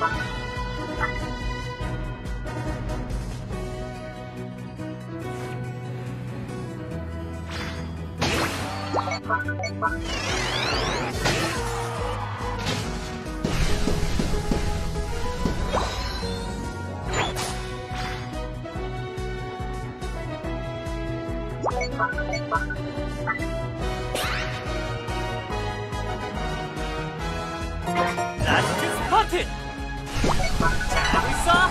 ラストスパーティー 잘하고 있어?